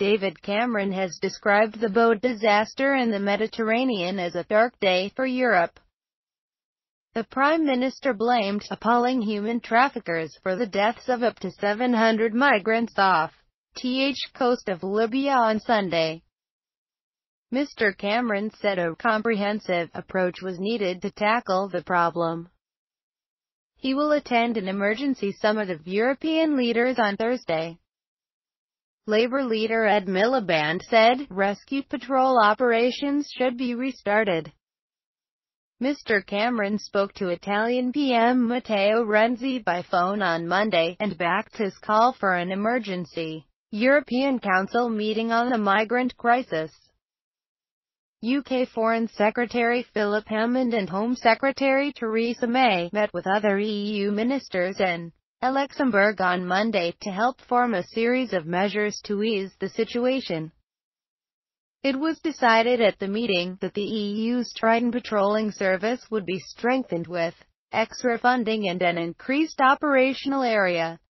David Cameron has described the boat disaster in the Mediterranean as a dark day for Europe. The Prime Minister blamed appalling human traffickers for the deaths of up to 700 migrants off the coast of Libya on Sunday. Mr. Cameron said a comprehensive approach was needed to tackle the problem. He will attend an emergency summit of European leaders on Thursday. Labour leader Ed Miliband said, rescue patrol operations should be restarted. Mr. Cameron spoke to Italian PM Matteo Renzi by phone on Monday, and backed his call for an emergency European Council meeting on the migrant crisis. UK Foreign Secretary Philip Hammond and Home Secretary Theresa May met with other EU ministers in Luxembourg on Monday to help form a series of measures to ease the situation. It was decided at the meeting that the EU's Triton patrolling service would be strengthened with extra funding and an increased operational area.